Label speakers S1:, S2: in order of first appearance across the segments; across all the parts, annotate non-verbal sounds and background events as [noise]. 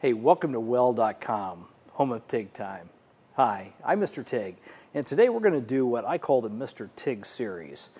S1: Hey, welcome to Weld.com, home of TIG time. Hi, I'm Mr. TIG, and today we're going to do what I call the Mr. TIG series.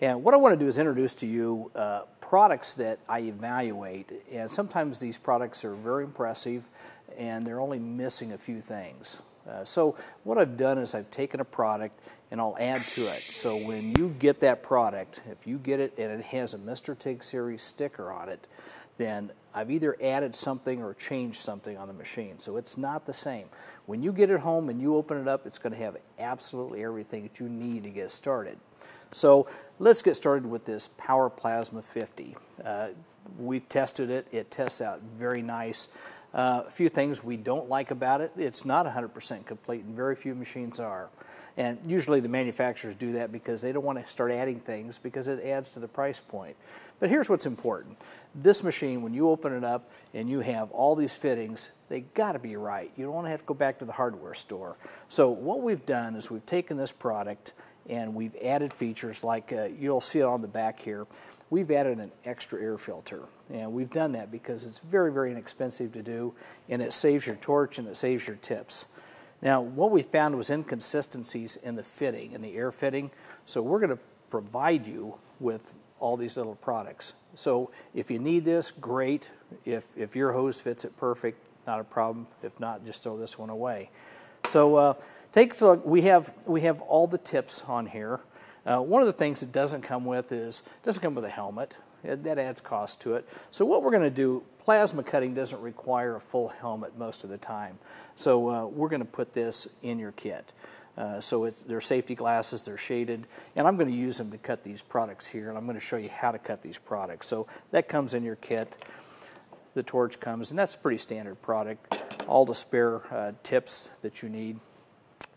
S1: And what I want to do is introduce to you uh, products that I evaluate, and sometimes these products are very impressive and they're only missing a few things. Uh, so, what I've done is I've taken a product and I'll add to it. So, when you get that product, if you get it and it has a Mr. TIG series sticker on it, then I've either added something or changed something on the machine. So it's not the same. When you get it home and you open it up, it's going to have absolutely everything that you need to get started. So let's get started with this Power Plasma 50. Uh, we've tested it. It tests out very nice. Uh, a few things we don't like about it. It's not 100% complete, and very few machines are. And usually the manufacturers do that because they don't want to start adding things because it adds to the price point. But here's what's important. This machine, when you open it up and you have all these fittings, they got to be right. You don't want to have to go back to the hardware store. So what we've done is we've taken this product and we've added features like uh, you'll see it on the back here we've added an extra air filter. And we've done that because it's very, very inexpensive to do, and it saves your torch and it saves your tips. Now, what we found was inconsistencies in the fitting, in the air fitting. So we're going to provide you with all these little products. So if you need this, great. If, if your hose fits it perfect, not a problem. If not, just throw this one away. So uh, take a look. We have, we have all the tips on here. Uh, one of the things it doesn't come with is doesn't come with a helmet. It, that adds cost to it. So what we're going to do, plasma cutting doesn't require a full helmet most of the time. So uh, we're going to put this in your kit. Uh, so it's, they're safety glasses, they're shaded, and I'm going to use them to cut these products here, and I'm going to show you how to cut these products. So that comes in your kit. The torch comes, and that's a pretty standard product. All the spare uh, tips that you need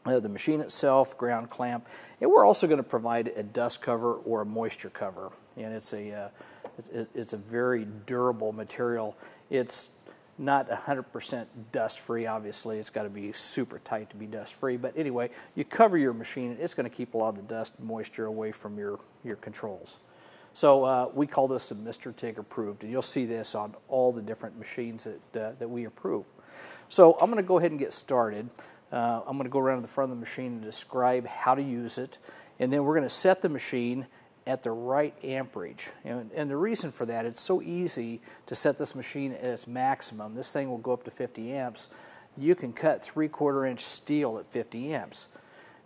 S1: uh, the machine itself, ground clamp, and we're also going to provide a dust cover or a moisture cover. And it's a uh, it, it's a very durable material. It's not 100% dust free. Obviously, it's got to be super tight to be dust free. But anyway, you cover your machine. It's going to keep a lot of the dust and moisture away from your your controls. So uh, we call this a Mr. TIG approved, and you'll see this on all the different machines that uh, that we approve. So I'm going to go ahead and get started. Uh, I'm going to go around to the front of the machine and describe how to use it, and then we're going to set the machine at the right amperage. And, and, the reason for that, it's so easy to set this machine at its maximum. This thing will go up to 50 amps. You can cut three quarter inch steel at 50 amps.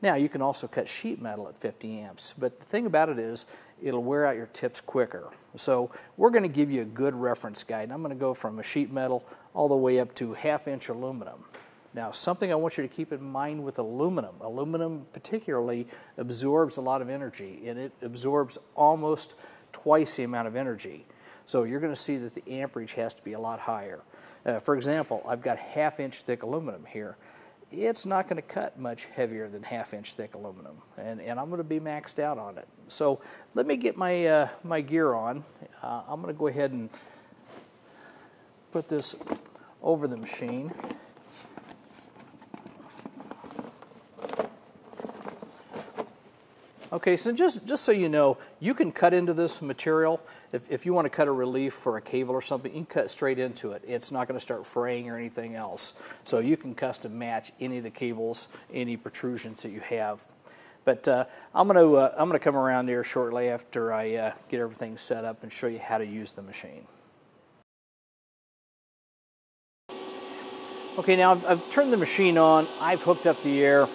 S1: Now, you can also cut sheet metal at 50 amps, but the thing about it is, it'll wear out your tips quicker. So, we're going to give you a good reference guide. I'm going to go from a sheet metal all the way up to half inch aluminum. Now, something I want you to keep in mind with aluminum aluminum, particularly, absorbs a lot of energy, and it absorbs almost twice the amount of energy. So, you're going to see that the amperage has to be a lot higher. Uh, for example, I've got half inch thick aluminum here. It's not going to cut much heavier than half inch thick aluminum, and, and I'm going to be maxed out on it. So, let me get my, uh, my gear on. Uh, I'm going to go ahead and put this over the machine. Okay, so just, just so you know, you can cut into this material. If, if you want to cut a relief for a cable or something, you can cut straight into it. It's not going to start fraying or anything else. So you can custom match any of the cables, any protrusions that you have. But uh, I'm going to uh, I'm going to come around here shortly after I uh, get everything set up and show you how to use the machine. Okay, now I've, I've turned the machine on. I've hooked up the air.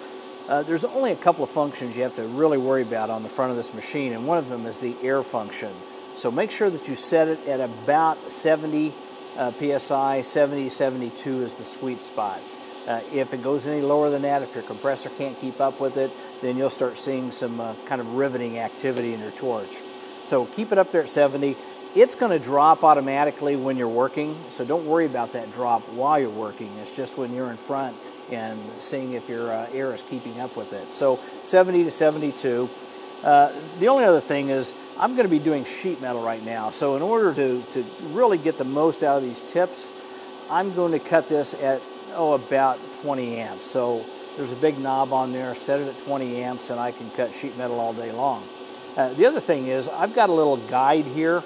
S1: Uh, there's only a couple of functions you have to really worry about on the front of this machine, and one of them is the air function. So make sure that you set it at about 70 uh, psi, 70, 72 is the sweet spot. Uh, if it goes any lower than that, if your compressor can't keep up with it, then you'll start seeing some uh, kind of riveting activity in your torch. So keep it up there at 70. It's going to drop automatically when you're working, so don't worry about that drop while you're working. It's just when you're in front and seeing if your uh, air is keeping up with it. So 70 to 72. Uh, the only other thing is I'm going to be doing sheet metal right now. So in order to, to really get the most out of these tips, I'm going to cut this at, oh, about 20 amps. So there's a big knob on there, set it at 20 amps, and I can cut sheet metal all day long. Uh, the other thing is I've got a little guide here,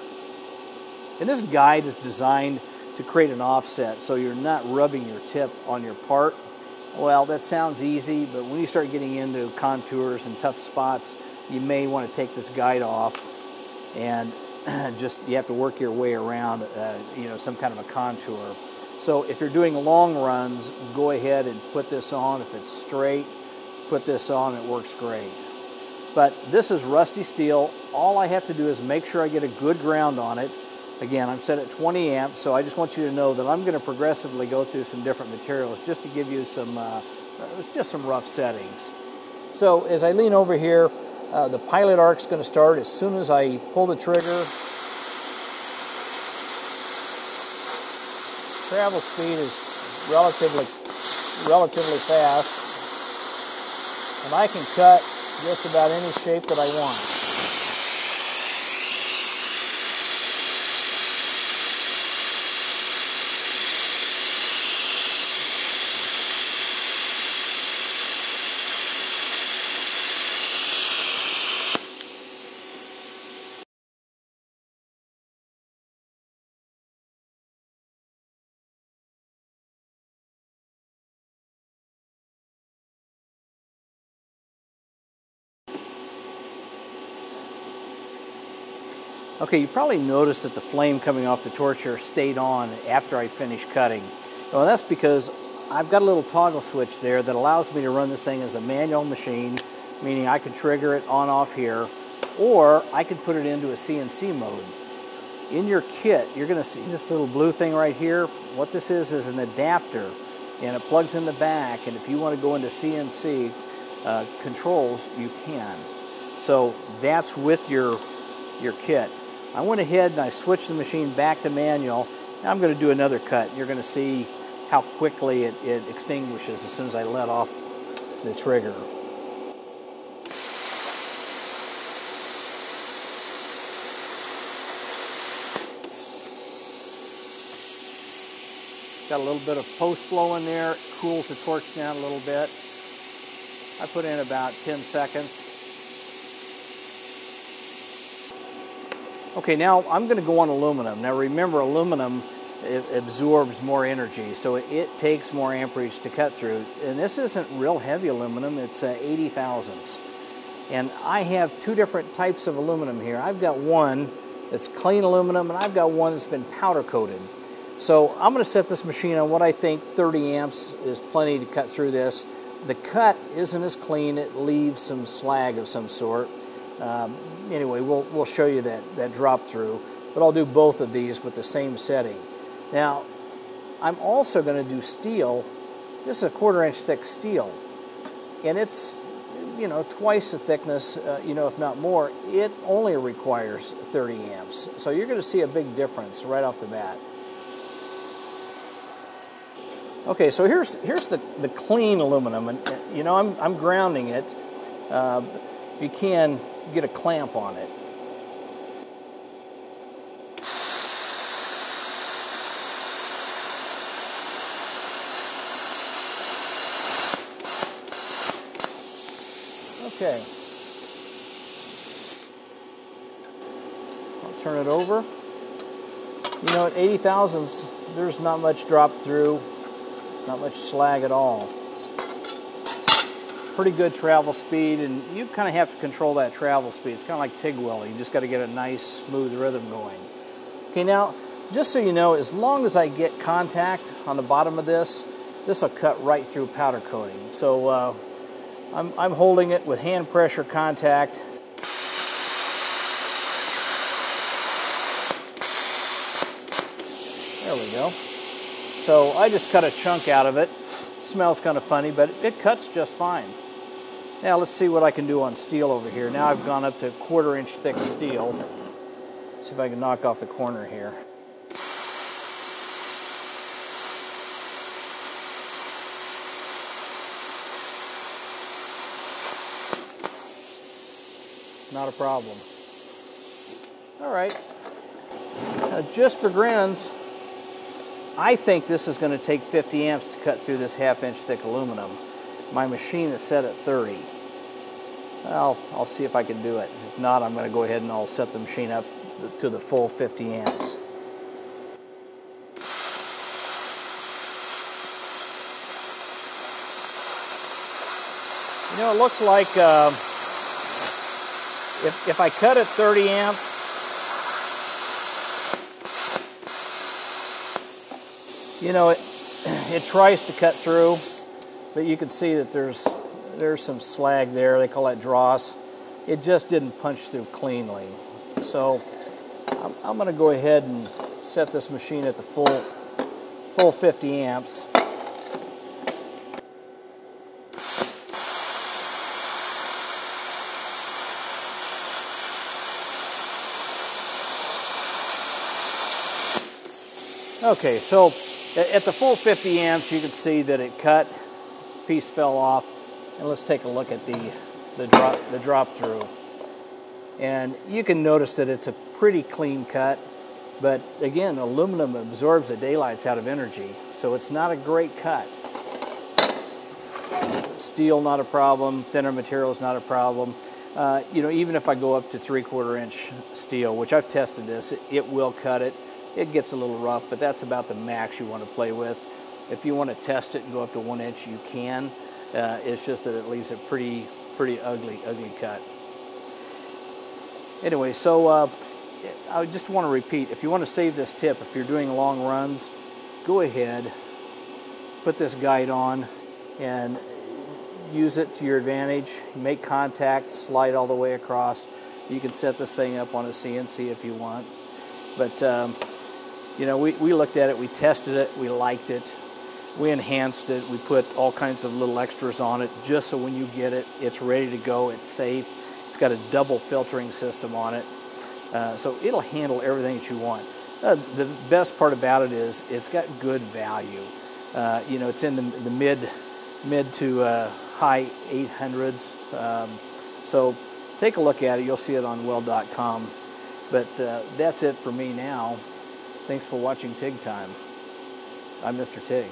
S1: and this guide is designed to to create an offset so you're not rubbing your tip on your part. Well, that sounds easy, but when you start getting into contours and tough spots, you may want to take this guide off and [clears throat] just you have to work your way around, uh, you know, some kind of a contour. So if you're doing long runs, go ahead and put this on. If it's straight, put this on. It works great. But this is rusty steel. All I have to do is make sure I get a good ground on it. Again, I'm set at 20 amps, so I just want you to know that I'm going to progressively go through some different materials just to give you some, uh, just some rough settings. So as I lean over here, uh, the pilot arc is going to start as soon as I pull the trigger. Travel speed is relatively, relatively fast, and I can cut just about any shape that I want. Okay, you probably noticed that the flame coming off the torch here stayed on after I finished cutting. Well, that's because I've got a little toggle switch there that allows me to run this thing as a manual machine, meaning I could trigger it on off here, or I could put it into a CNC mode. In your kit, you're gonna see this little blue thing right here. What this is is an adapter, and it plugs in the back, and if you wanna go into CNC uh, controls, you can. So that's with your, your kit. I went ahead and I switched the machine back to manual. Now I'm going to do another cut. You're going to see how quickly it, it extinguishes as soon as I let off the trigger. Got a little bit of post flow in there, cools the torch down a little bit. I put in about 10 seconds. Okay, now I'm going to go on aluminum. Now remember, aluminum absorbs more energy, so it takes more amperage to cut through. And this isn't real heavy aluminum, it's uh, 80 thousandths. And I have two different types of aluminum here. I've got one that's clean aluminum, and I've got one that's been powder coated. So I'm going to set this machine on what I think 30 amps is plenty to cut through this. The cut isn't as clean, it leaves some slag of some sort. Um, anyway, we'll, we'll show you that, that drop through, but I'll do both of these with the same setting. Now, I'm also going to do steel. This is a quarter inch thick steel, and it's you know twice the thickness, uh, you know if not more. It only requires 30 amps, so you're going to see a big difference right off the bat. Okay, so here's here's the, the clean aluminum, and you know I'm I'm grounding it. Uh, you can get a clamp on it. Okay. I'll turn it over. You know, at 80 thousandths, there's not much drop through, not much slag at all pretty good travel speed, and you kind of have to control that travel speed. It's kind of like TIG welding. You just got to get a nice, smooth rhythm going. Okay, now, just so you know, as long as I get contact on the bottom of this, this will cut right through powder coating. So uh, I'm, I'm holding it with hand pressure contact. There we go. So I just cut a chunk out of it. Smells kind of funny, but it cuts just fine. Now let's see what I can do on steel over here. Now I've gone up to quarter inch thick steel. See if I can knock off the corner here. Not a problem. All right. Now just for grins, I think this is going to take 50 amps to cut through this half inch thick aluminum. My machine is set at 30. I'll, I'll see if I can do it. If not, I'm going to go ahead and I'll set the machine up to the full 50 amps. You know, it looks like uh, if, if I cut at 30 amps, you know, it, [clears throat] it tries to cut through, but you can see that there's there's some slag there. They call that dross. It just didn't punch through cleanly. So I'm, I'm going to go ahead and set this machine at the full full 50 amps. Okay, so at the full 50 amps, you can see that it cut, piece fell off, and let's take a look at the, the, drop, the drop through. And you can notice that it's a pretty clean cut, but again, aluminum absorbs the daylights out of energy, so it's not a great cut. Steel, not a problem. Thinner material is not a problem. Uh, you know, even if I go up to three quarter inch steel, which I've tested this, it, it will cut it it gets a little rough, but that's about the max you want to play with. If you want to test it and go up to one inch, you can. Uh, it's just that it leaves a pretty, pretty ugly, ugly cut. Anyway, so uh, I just want to repeat, if you want to save this tip, if you're doing long runs, go ahead, put this guide on, and use it to your advantage. Make contact, slide all the way across. You can set this thing up on a CNC if you want. But um, you know, we, we looked at it, we tested it, we liked it, we enhanced it, we put all kinds of little extras on it just so when you get it, it's ready to go, it's safe. It's got a double filtering system on it, uh, so it'll handle everything that you want. Uh, the best part about it is it's got good value. Uh, you know, it's in the, the mid mid to uh, high 800s. Um, so take a look at it. You'll see it on weld.com. But uh, that's it for me now. Thanks for watching TIG Time. I'm Mr. TIG.